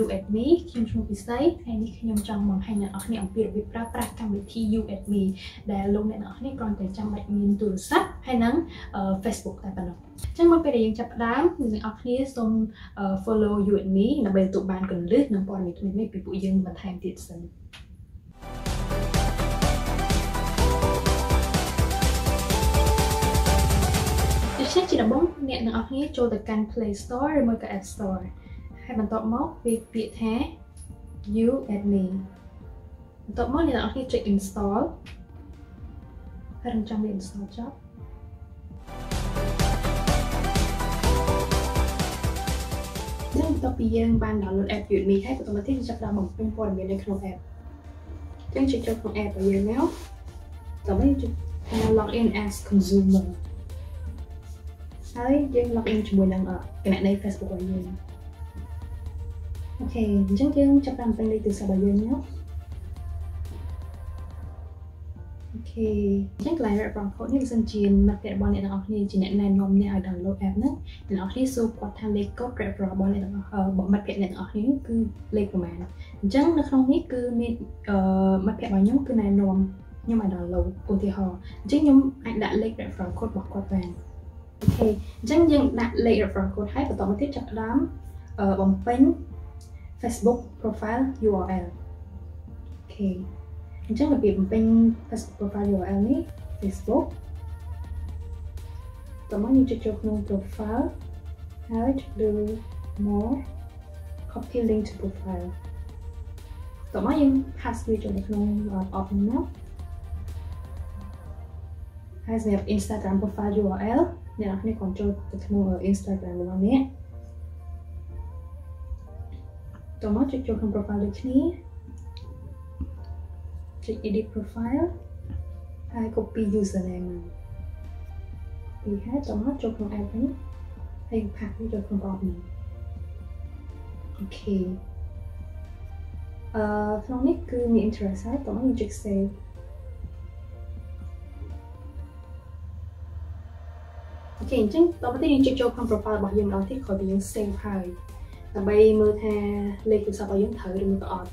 UAdme ខ្ញុំឈ្មោះពិសីថ្ងៃនេះខ្ញុំចង់បង្ហាញអ្នកនរគ្នាអំពីរបៀបប្រើប្រាស់កម្មវិធី UAdme ដែលលោកអ្នកនរគ្នាគ្រាន់តែចាំបាច់មានទូរស័ព្ទហើយនិង Facebook តែប៉ុណ្ណោះអញ្ចឹងមកពេលដែលយើងចាប់ផ្ដើមអ្នកនរគ្នាសូម follow UAdme ដើម្បីទទួលបានគន្លឹះនិងព័ត៌មានថ្មីៗពីពួកយើងបន្ថែមទៀតសិនដូច្នេះជាដំបូងអ្នកទាំងអស់គ្នាចូលទៅកាន់ Play Store ឬមួយក៏ App Store ហើយបន្ទាប់មកវាពាក្យថា you add me បន្ទាប់មកអ្នកទាំងអស់គ្នាចុច install ហើយរំចាំវា install ចប់នឹងបន្ទាប់ពីយើងបាន download app Udemy ហើយបន្តមកទៀតយើងចាប់ផ្ដើមបំពេញព័ត៌មាននៅក្នុង app អញ្ចឹងចុចចូលក្នុង app របស់យើងមកតោះយើងចុច log in as consumer ហើយយើង log in ជាមួយនឹងគណនី Facebook របស់យើង អូខេអញ្ចឹងយើងចាប់តាមពេញលេខទូរស័ព្ទរបស់យើងមកអូខេអញ្ចឹងកន្លែង referral code នេះវាសិនជាមិត្តភ័ក្តិរបស់អ្នកទាំងអស់គ្នាជាអ្នកណែនាំអ្នកឲ្យ download app ហ្នឹងអ្នកទាំងអស់គ្នាសួរគាត់ថាលេខ code referral របស់អ្នកទាំងអស់របស់មិត្តភ័ក្តិអ្នកទាំងអស់គ្នាគឺលេខប្រមាណអញ្ចឹងនៅក្នុងនេះគឺមានអឺមិត្តភ័ក្តិរបស់ខ្ញុំគឺណែនាំខ្ញុំឲ្យ download ឧទាហរណ៍អញ្ចឹងខ្ញុំអាចដាក់លេខ referral code របស់គាត់បានអូខេអញ្ចឹងយើងដាក់លេខ referral code ហើយបន្តមកទៀតចាប់ផ្ដើមបំពេញ Facebook profile URL អូខេអញ្ចឹងរបៀបបំពេញ Facebook profile URL នេះ Facebook តោះមកយើងចុចចូលក្នុង profile ហើយចុចលើ more copy link to profile តោះមកយើង paste វាចូលនៅក្នុង option មកហើយសម្រាប់ Instagram profile URL អ្នកនរគ្នាគាត់ចូលទៅក្នុង Instagram របស់អ្នក តោះមកចុចចូលក្នុង profile ដូចគ្នាចុច edit profile ហើយ copy username មកពីហើយតោះមកចូលក្នុង app នេះហើយផាក់វាចូលក្នុង box នេះOK អឺក្នុងនេះគឺមាន interest ហើយតោះមកយើងចុច save OK អញ្ចឹងតទៅទៀតយើងចុចចូលក្នុង profile របស់យើងម្ដងទៀតក្រោយពីយើង save ហើយ ដើម្បីមើលថាលេខទូរស័ព្ទរបស់យើងត្រូវឬក៏អត់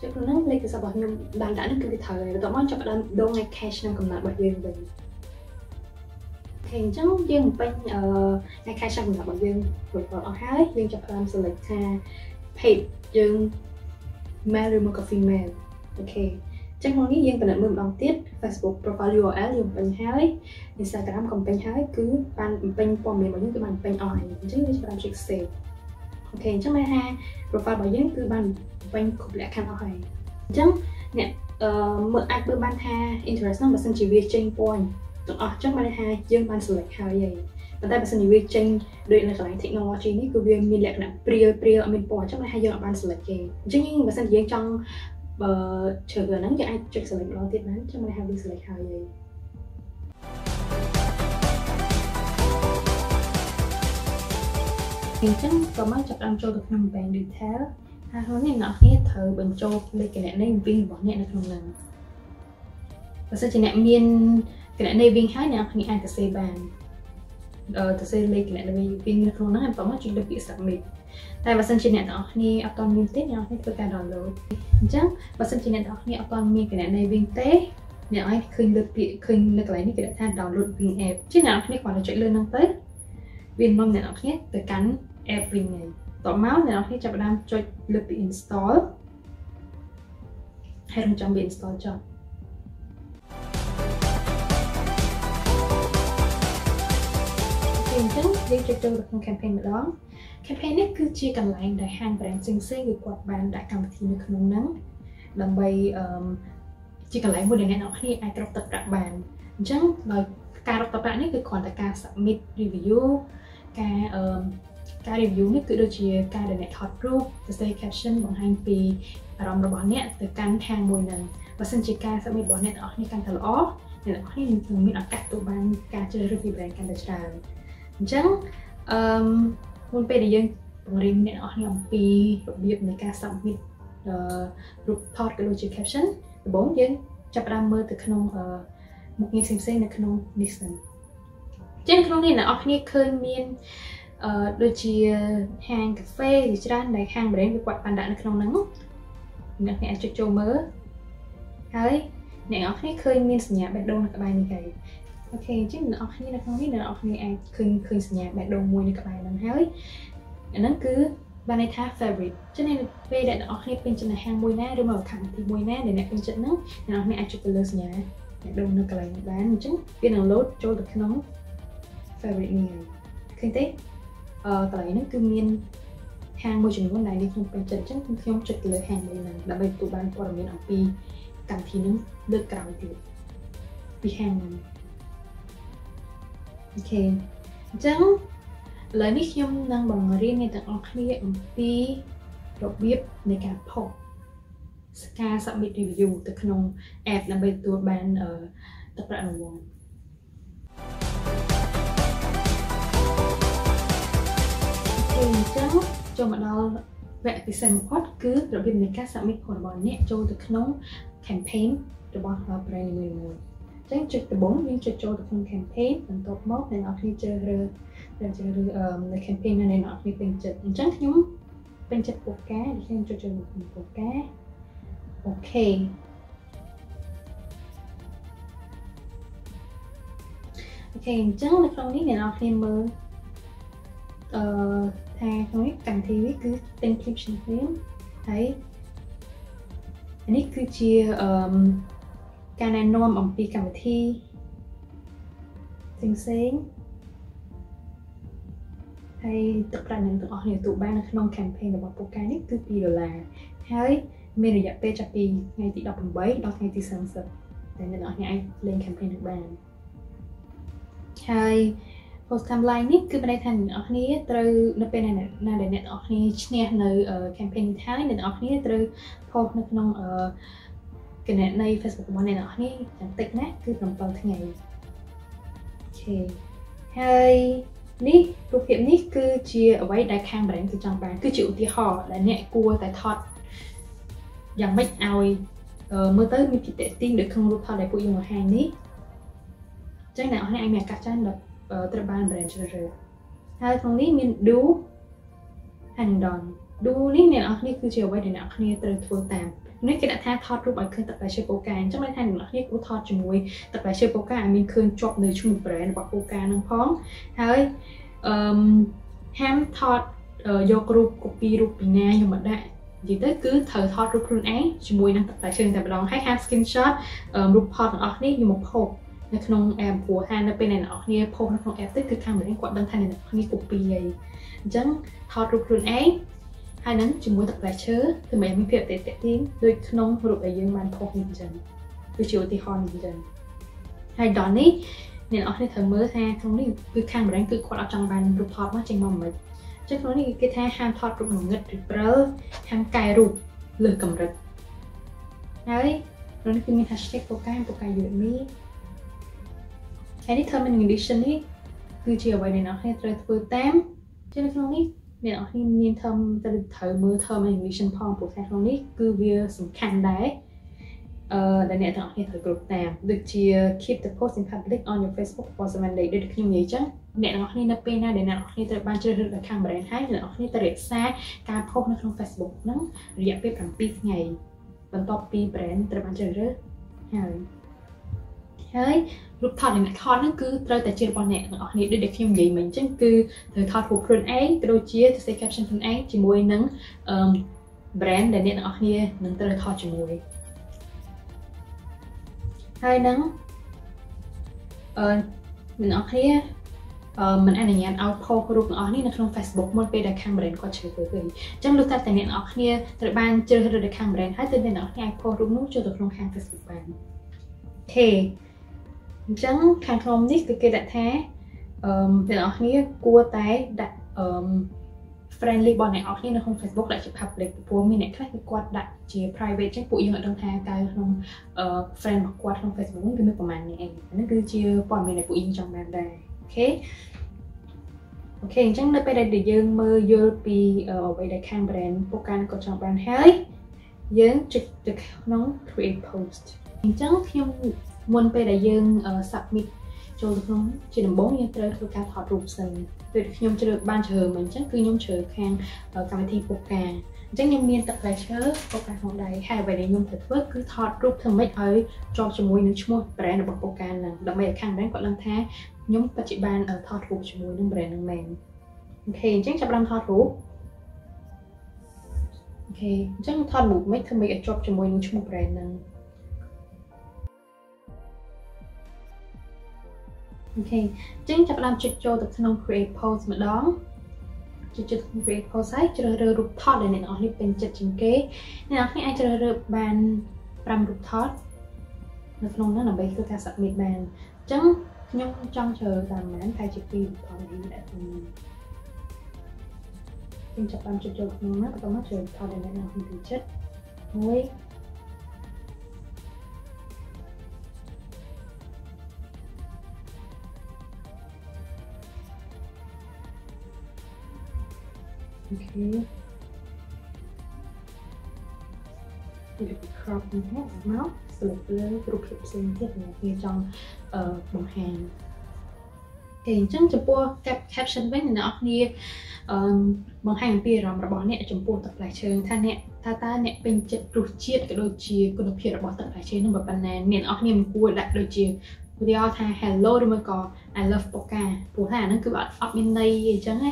ចុចក្នុងហ្នឹងលេខទូរស័ព្ទរបស់ខ្ញុំបានដាក់នេះគឺវាត្រូវហើយបន្ទាប់មកចាប់ផ្ដើមដូងឯ cache ក្នុងកំណត់របស់យើងវិញ OK អញ្ចឹងយើងបំពេញអឺឯ cache ក្នុងកំណត់របស់យើងរួចរាល់អស់ហើយយើងចាប់ផ្ដើម select ថា ភេទយើង male ឬមកក៏ female OK ចឹងក្នុងនេះយើងពិនិត្យមើលម្ដងទៀត Facebook profile URL យើងបំពេញហើយ Instagram ក៏បំពេញហើយគឺបានបំពេញព័ត៌មានរបស់យើងគឺបានបំពេញអស់ហើយអញ្ចឹងយើងចាប់ផ្ដើមចុច save OK អញ្ចឹងមានថា profile របស់យើងគឺបានបំពេញគ្រប់លក្ខខណ្ឌអស់ហើយអញ្ចឹងអ្នកអឺមើលអាចមើលបានថា interest ហ្នឹងបើសិនជាវាចេញ point ទាំងអស់អញ្ចឹងបានថាយើងបាន select ហើយហើយប៉ុន្តែបើសិនជាវាចេញដូចនៅកន្លែង technology នេះគឺវាមានលក្ខណៈព្រាលព្រាលអត់មានពណ៌អញ្ចឹងថាយើងអត់បាន select ទេអញ្ចឹងយើងបើសិនជាយើងចង់បើជ្រើសរើសហ្នឹងយើងអាចចុច select ម្ដងទៀតបានអញ្ចឹងបានថាវា select ហើយហើយ អញ្ចឹងក៏មកចាប់តាមចូលទៅក្នុង bank detail ហើយខ្លួននេះអ្នកនរគ្នាត្រូវបញ្ចូលលេខគណនី Wing របស់អ្នកនៅក្នុងហ្នឹងបើសិនជាអ្នកមានគណនី Wing ហើយអ្នកនរគ្នាអាចទៅសេបានអឺទៅសេលេខគណនី Wing នៅក្នុងហ្នឹងហើយបន្តមកចុចលើពាក្យ submit តែបើសិនជាអ្នកទាំងអស់គ្នាអត់ទាន់មានទេអ្នកទាំងអស់គ្នាធ្វើការ download អញ្ចឹងបើសិនជាអ្នកទាំងអស់គ្នាអត់ទាន់មានគណនី Wing ទេអ្នកឲ្យឃើញលើពាក្យឃើញនៅកន្លែងនេះគេដាក់ថា download Wing app ជាអ្នកទាំងអស់គ្នាគ្រាន់តែចុចលើហ្នឹងទៅវានាំអ្នកទាំងអស់គ្នាទៅកាន់ app Wing ហើយតមកអ្នកនរគ្នាចាប់ផ្ដើមចុចលើពី install ហើយរំចាំវា install ចប់អញ្ចឹងយើងចុចចូលទៅក្នុង campaign ម្ដង campaign នេះគឺជាកន្លែងដែលហាង brand ផ្សេងៗគឺគាត់បានដាក់កម្មវិធីនៅក្នុងហ្នឹងដើម្បីអឺជាកន្លែងមួយដែលអ្នកនរគ្នាអាចរកទឹកប្រាក់បានអញ្ចឹងដោយការរកទឹកប្រាក់នេះគឺគ្រាន់តែការ submit review ការអឺ ការ review នេះគឺដូចជាការដែលអ្នកថតរូបសរសេរ caption បង្ហាញពីអារម្មណ៍របស់អ្នកទៅកាន់ខាងមួយហ្នឹងបើសិនជាការ submit របស់អ្នកទាំងអស់គ្នាកាន់តែល្អអ្នកទាំងអស់គ្នានឹងមានឱកាសទទួលបានការជ្រើសរើសពី brand កាន់តែច្រើនអញ្ចឹងអឺមុនពេលដែលយើងបង្រៀនអ្នកទាំងអស់គ្នាអំពីរបៀបនៃការ submit អឺរូបថតក៏ដូចជា caption ដំបូងយើងចាប់ផ្ដើមមើលទៅក្នុងអឺមុខងារផ្សេងៗនៅក្នុងនេះសិនចឹងក្នុងនេះអ្នកនរគ្នាឃើញមាន អអឺដូចជាហាងកាហ្វេជាច្រើនដែលហាង brand វាគាត់បានដាក់នៅក្នុងហ្នឹងអ្នកអ្នកអាចចុចចូលមើលហើយអ្នកនរគ្នាឃើញមានសញ្ញាបេះដូងនៅក្បែរនេះហើយអូខេអញ្ចឹងអ្នកនរគ្នានៅក្នុងនេះអ្នកនរគ្នាអាចឃើញឃើញសញ្ញាបេះដូងមួយនៅក្បែរហ្នឹងហើយអាហ្នឹងគឺបានន័យថា favorite ចឹងនៅពេលដែលអ្នកនរគ្នាពេញចិត្តនៅហាងមួយណាឬមកកម្មវិធីមួយណាដែលអ្នកពេញចិត្តហ្នឹងអ្នកនរគ្នាអាចចុចទៅលើសញ្ញាបេះដូងនៅកន្លែងនេះបានអញ្ចឹងវានឹង load ចូលទៅក្នុង favorite នេះឃើញទេអឺ កន្លែងហ្នឹងគឺមានហាងមួយចំនួនដែលនេះខ្ញុំពេញចិត្តអញ្ចឹងខ្ញុំចុចទៅលើហាងមួយហ្នឹងដើម្បីទទួលបានព័ត៌មានអំពីកម្មវិធីហ្នឹងលើកក្រោយទៀតពីហាងហ្នឹងអូខេអញ្ចឹងឥឡូវនេះខ្ញុំនឹងបង្រៀនអ្នកទាំងអស់គ្នាអំពីរបៀបនៃការផុសការ submit review ទៅក្នុង app ដើម្បីទទួលបានទឹកប្រាក់រង្វាន់ អញ្ចឹងចូលមកដល់វគ្គពិសេសបំផុតគឺរបៀបនៃការ submit ផលរបស់អ្នកចូលទៅក្នុង campaign របស់ brand នីមួយៗអញ្ចឹងចុចដំបូងយើងចុចចូលទៅក្នុង campaign បន្ទាប់មកអ្នកនរគ្នាជ្រើសរើសជ្រើសរើសនៅ campaign ណាអ្នកនរគ្នាពេញចិត្តអញ្ចឹងខ្ញុំពេញចិត្តពូកាខ្ញុំចុចចូលក្នុងពូកាអូខេអូខេអញ្ចឹងនៅក្នុងនេះអ្នកនរគ្នាមើលអឺ ថាក្នុងនេះកម្មវិធីនេះគឺ Think Clip ឆ្នាំហើយនេះគឺជាអឺការណែនាំអំពីកម្មវិធីផ្សេងផ្សេងហើយទឹកប្រាក់នឹងទាំងអស់គ្នាទូបាននៅក្នុង campaign របស់ពូកានេះគឺ2ដុល្លារហើយមានរយៈពេលចាប់ពីថ្ងៃទី18ដល់ថ្ងៃទី30ដែលអ្នកនរគ្នាអាចលេង campaign នេះបានហើយ post timeline នេះគឺបានន័យថាអ្នកនរគ្នាត្រូវនៅពេលណាណាដែលអ្នកនរគ្នាឈ្នះនៅ campaign នេះហើយអ្នកនរគ្នាត្រូវ post នៅក្នុងគណនី Facebook របស់អ្នកនរគ្នាយ៉ាងតិចណាគឺ7ថ្ងៃអូខេហើយនេះរូបភាពនេះគឺជាអ្វីដែលខាង brand គឺចង់បានគឺជាឧទាហរណ៍ដែលអ្នកគួរតែថតយ៉ាងម៉េចឲ្យមើលទៅមានភាពតេទីងដូចក្នុងរូបថតដែលពួកយើងបង្ហាញនេះអញ្ចឹងអ្នកនរអាចមានឱកាសច្រើនដល់ ត្រូវបាន brand ជ្រើសរើសហើយក្នុងនេះមាន do and don't do នេះអ្នកនរគ្នាគឺជាអ្វីដែលអ្នកនរគ្នាត្រូវធ្វើតាមនេះគេដាក់ថាថតរូបឲ្យឃើញទឹកផ្លែឈើពូកាអញ្ចឹងន័យថាអ្នកនរគ្នាគួរថតជាមួយទឹកផ្លែឈើពូកាឲ្យមានឃើញជាប់នៅឈ្មោះ brand របស់ពូកានឹងផងហើយអឺហាមថតយករូប copy រូបពីណាយកមកដាក់និយាយទៅគឺត្រូវថតរូបខ្លួនឯងជាមួយនឹងទឹកផ្លែឈើតែម្ដងហើយហាម screenshot រូបផតទាំងអស់នេះយកមកផុស នៅក្នុង app ព្រោះថានៅពេលអ្នកនរគ្នាផុសនៅក្នុង app ទៅគឺខាងម្នាក់គាត់ដឹងថាអ្នកនរគ្នា copy ហើយអញ្ចឹងថតរូបខ្លួនឯងហើយនឹងជាមួយទឹកផ្លែឈើគឺមិនមានភាពតេតទៀងដូចក្នុងរូបដែលយើងបានផុសនេះអញ្ចឹងគឺជាឧទាហរណ៍នេះអញ្ចឹងហើយដល់នេះអ្នកនរគ្នាត្រូវមើលថាក្នុងនេះគឺខាង brand គឺគាត់អត់ចង់បានរូបថតមកចេញមកមិនចឹងក្នុងនេះគេថាហាមថតរូបងងឹតឬព្រិលហាមកែរូបលើកម្រិតហើយក្នុងនេះគឺមាន hashtag ពូកាពូកាយូមី ហើយនេះ term and condition នេះគឺជាអ្វីដែលអ្នកនរគ្នាត្រូវធ្វើតាមចឹងនៅក្នុងនេះអ្នកនរគ្នាមាន term ត្រូវត្រូវមើល term and condition ផងព្រោះថាក្នុងនេះគឺវាសំខាន់ដែរអឺដែលអ្នកទាំងអស់គ្នាត្រូវគ្រប់តាមដូចជា keep the post in public on your Facebook for 7 days ដូចខ្ញុំនិយាយចឹងអ្នកទាំងអស់គ្នានៅពេលណាដែលអ្នកទាំងអស់គ្នាត្រូវបានជ្រើសរើសដោយខាង brand ហើយអ្នកទាំងអស់គ្នាត្រូវរក្សាការ post នៅក្នុង Facebook ហ្នឹងរយៈពេល7ថ្ងៃបន្ទាប់ពី brand ត្រូវបានជ្រើសរើសហើយ ហើយរូបថតដែលអ្នកថតហ្នឹងគឺត្រូវតែជារបស់អ្នកទាំងអស់គ្នាដូចដែលខ្ញុំនិយាយមិញអញ្ចឹងគឺត្រូវថតរូបខ្លួនឯងក៏ដូចជាសរសេរ caption ខ្លួនឯងជាមួយនឹងអឺ brand ដែលអ្នកទាំងអស់គ្នានឹងត្រូវថតជាមួយហើយនឹងអឺអ្នកនរគ្នាអឺមិនអនុញ្ញាតឲ្យផុសរូបទាំងអស់នេះនៅក្នុង Facebook មុនពេលដែលខាង brand គាត់ជ្រើសរើសវិញអញ្ចឹងលុះតែតែអ្នកនរគ្នាត្រូវបានជ្រើសរើសដោយខាង brand ហើយទើបអ្នកនរគ្នាអាចផុសរូបនោះចូលទៅក្នុងខាង Facebook បានអូខេ អញ្ចឹងខាងក្នុងនេះគឺគេដាក់ថាអឺអ្នកនរគ្នាគួរតែដាក់អឺ friendly របស់អ្នកនរគ្នានៅក្នុង Facebook ដាក់ជា public ព្រោះមានអ្នកខ្លះគឺគាត់ដាក់ជា private ចឹងពួកយើងអត់ដឹងថាតើក្នុង friend របស់គាត់ក្នុង Facebook គឺមានប្រហែលអ្នកឯងហ្នឹងគឺជាព័ត៌មានដែលពួកយើងចង់បានដែរអូខេអូខេអញ្ចឹងនៅពេលដែលយើងមើលយល់ពីអ្វីដែលខាង brand ពួកកាន់គាត់ចង់បានហើយយើងចុចទៅក្នុង create post អញ្ចឹងខ្ញុំ មុនពេលដែលយើង submit ចូលទៅក្នុងជាដំបូងយើងត្រូវធ្វើការថតរូបសិនដូចខ្ញុំជ្រើសបានជ្រើសមិនអញ្ចឹងគឺខ្ញុំជ្រើសខាងកម្មវិធីពូកាអញ្ចឹងខ្ញុំមានទឹក pleasure ពូកាក្នុងដៃហើយអ្វីដែលខ្ញុំត្រូវធ្វើគឺថតរូបធ្វើម៉េចឲ្យជាប់ជាមួយនឹងឈ្មោះ brand របស់ពូកាហ្នឹងដើម្បីឲ្យខាង brand គាត់ដឹងថាខ្ញុំពិតជាបានថតរូបជាមួយនឹង brand ហ្នឹងមែនអូខេអញ្ចឹងចាប់ផ្ដើមថតរូបOK អញ្ចឹងថតរូបមិនធ្វើម៉េចឲ្យជាប់ជាមួយនឹងឈ្មោះ brand ហ្នឹង OK អញ្ចឹងចាប់ផ្ដើមចុចចូលទៅក្នុង create post ម្ដងចុចចុច create post ហើយជ្រើសរើសរូបថតដែលអ្នកនរនេះពេញចិត្តជាងគេអ្នកនរនេះអាចជ្រើសរើសបាន5រូបថតនៅក្នុងនោះដើម្បីធ្វើការ submit បានអញ្ចឹងខ្ញុំចង់ជ្រើសតាមមែនតែជា2រូបថតនេះដែលខ្ញុំខ្ញុំចាប់បានចុចចូលក្នុងនោះបន្តមកជ្រើសថតដែលអ្នកនរនេះពេញចិត្ត មួយអូខេវា crop នេះមក select លើរូបភាពផ្សេងទៀតដែលគេចង់អឺបង្ហាញគេអញ្ចឹងចំពោះ caption វិញអ្នកនរគ្នាអឺបង្ហាញអំពីអារម្មណ៍របស់អ្នកចំពោះទឹកផ្លែឈើថាអ្នកថាតើអ្នកពេញចិត្តរសជាតិក៏ដូចជាគុណភាពរបស់ទឹកផ្លែឈើនោះប៉ុណ្ណាអ្នកនរគ្នាមិនគួរដាក់ដូចជាឧទាហរណ៍ថា hello ឬមួយក៏ I love Poka ព្រោះថាអាហ្នឹងគឺអត់អត់មានន័យអីចឹងណា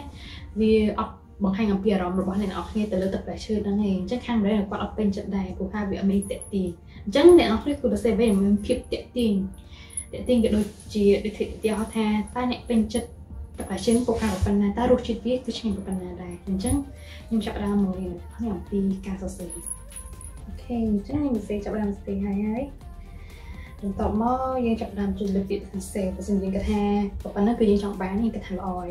វាអត់ បង្ហាញអំពីអារម្មណ៍របស់អ្នកនរគ្នាទៅលើទឹកផ្លែឈើហ្នឹងឯងអញ្ចឹងខាង brand គាត់អត់ពេញចិត្តដែរព្រោះថាវាអត់មានតេទីអញ្ចឹងអ្នកនរគ្នាគួរតែ save វាមានភាពតេទីតេទីក៏ដូចជាដូចឧទាហរណ៍ថាតើអ្នកពេញចិត្តទឹកផ្លែឈើពួកខាងប៉ុណ្ណាតើរសជាតិវាគឺឆ្ងាញ់ប៉ុណ្ណាដែរអញ្ចឹងខ្ញុំចាប់ផ្ដើមមករៀនគ្នាអំពីការសរសេរអូខេអញ្ចឹងខ្ញុំសរសេរចាប់ផ្ដើមសរសេរហើយហើយបន្ទាប់មកយើងចាប់ផ្ដើមជួយលើកពាក្យថា save បើមិនយើងគិតថាប៉ុណ្ណឹងគឺយើងចង់បានយើងគិតថាល្អហើយ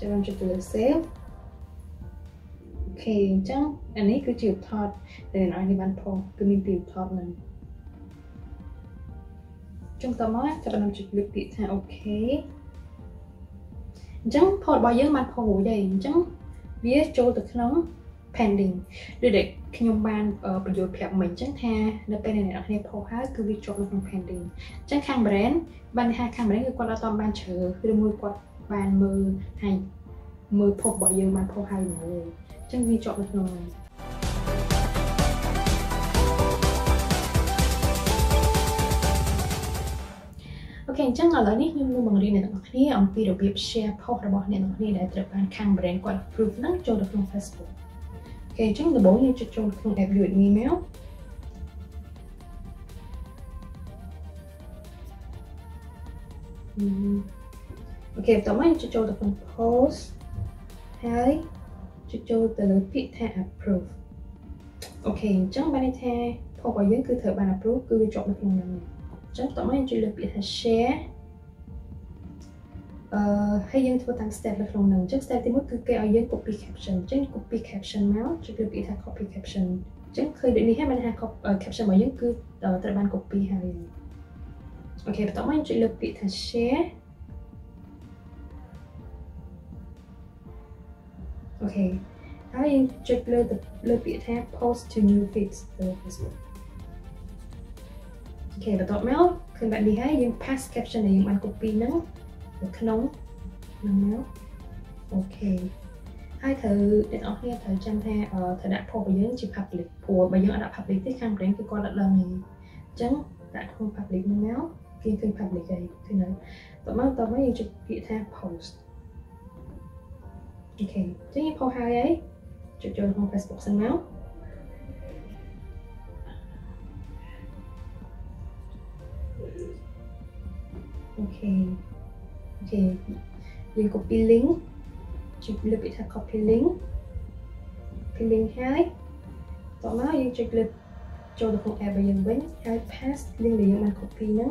ចាំជិះទៅលើ save អូខេអញ្ចឹងអានេះគឺជាថតដែលអ្នកនេះបានផុសគឺមានពីថតហ្នឹងចុងតមកចាប់បានចុចលើកពាក្យថាអូខេអញ្ចឹងផុសរបស់យើងបានផុសរួចហើយអញ្ចឹងវាចូលទៅក្នុង pending ដូចដែលខ្ញុំបានបញ្យល់ប្រាប់មិញអញ្ចឹងថានៅពេលដែលអ្នកនរគ្នាផុសហើយគឺវាជាប់នៅក្នុង pending អញ្ចឹងខាង brand បានថាខាង brand គឺគាត់អត់តាមបានជ្រើឬមួយគាត់ បានមើលហើយមើលផុសរបស់យើងបានផុសហើយនៅអញ្ចឹងវាជាប់នៅក្នុងហ្នឹងអូខេអញ្ចឹងឥឡូវនេះខ្ញុំនឹងបង្រៀនអ្នកទាំងអស់គ្នាអំពីរបៀប share post របស់អ្នកទាំងអស់គ្នាដែលត្រូវបានខាង brand គាត់ approve ហ្នឹងចូលទៅក្នុង Facebook អូខេអញ្ចឹងដំបូងយើងចុចចូលក្នុង app View Email អូ ខេបន្តមកចុចចូលទៅក្នុង post ហើយចុចចូលទៅលើពាក្យថា approve អូខេអញ្ចឹងបានន័យថាផុសរបស់យើងគឺត្រូវបាន approve គឺវាជាប់នៅក្នុងហ្នឹងអញ្ចឹងបន្តមកចុចលើពាក្យថា share អឺហើយយើងធ្វើតាម step នៅក្នុងហ្នឹងអញ្ចឹង step ទី1គឺគេឲ្យយើង copy caption អញ្ចឹង copy caption មកចុចលើពាក្យថា copy caption អញ្ចឹងឃើញដូចនេះហើយបានថា caption របស់យើងគឺត្រូវបាន copy ហើយ OK បន្តមកចុចលើពាក្យថា share OK ហើយយើងចុចលើលើពាក្យថា post to new feeds ទៅ Facebook OK បន្ទាប់មកឃើញបែបនេះហើយយើង paste caption ដែលយើងបាន copy ហ្នឹងនៅក្នុងហ្នឹងមក OK ហើយត្រូវអ្នកនរគ្នាត្រូវចាំថាត្រូវដាក់ post របស់យើងជា public ព្រោះបើយើងអត់ដាក់ public ទេខាង brand គឺគាត់អត់ដឹងទេអញ្ចឹងដាក់ក្នុង public ហ្នឹងមកគេឃើញ public ហើយឃើញហើយតោះមកតោះមកយើងចុចពាក្យថា post OK ចឹងយើង post ហើយហើយចុចចូលក្នុង Facebook សិនមក OK OKយើង copy link ចុចលើពាក្យថា copy link copy link ហើយតោះមកយើងចុចលើចូលទៅក្នុង app របស់យើងវិញហើយ paste link ដែលយើងបាន copy ហ្នឹង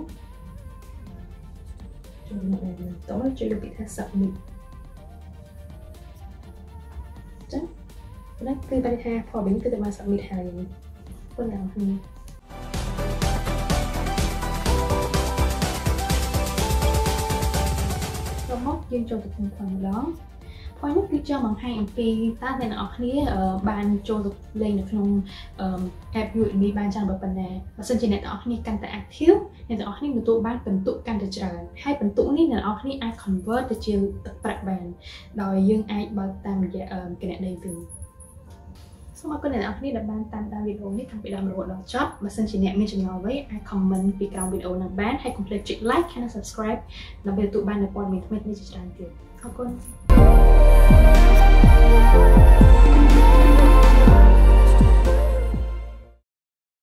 ចូលមក app ហ្នឹងតោះមកចុចលើពាក្យថា submit ណាគឺបញ្ហាផលវិញគឺតែបាន submit ហើយប៉ុណ្ណឹងហ្នឹងមកយើងចូលទៅក្នុង form ម្ដង point នេះគឺចង់បង្ហាញអំពីតើអ្នកទាំងអស់គ្នាបានចូលទៅលេងនៅក្នុង app Udemy បានយ៉ាងប៉ុណ្ណាបើសិនជាអ្នកទាំងអស់គ្នាកាន់តែ active អ្នកទាំងអស់គ្នាទទួលបានពិន្ទុកាន់តែច្រើនហើយពិន្ទុនេះអ្នកទាំងអស់គ្នាអាច convert ទៅជាទឹកប្រាក់បាន ដោយយើងអាចបើកតាមរយៈគណនីវិញ សូមអរគុណអ្នកនរគ្នាដែលបានតាមដានវីដេអូនេះតាំងពីដើមរហូតដល់ចប់បើសិនជាអ្នកមានចំណុចអ្វីអាច comment ពីក្រោមវីដេអូនេះបានហើយកុំភ្លេចចុច like និង subscribe ដើម្បីទទួលបាននូវព័ត៌មានថ្មីៗជាច្រើនទៀតអរគុណ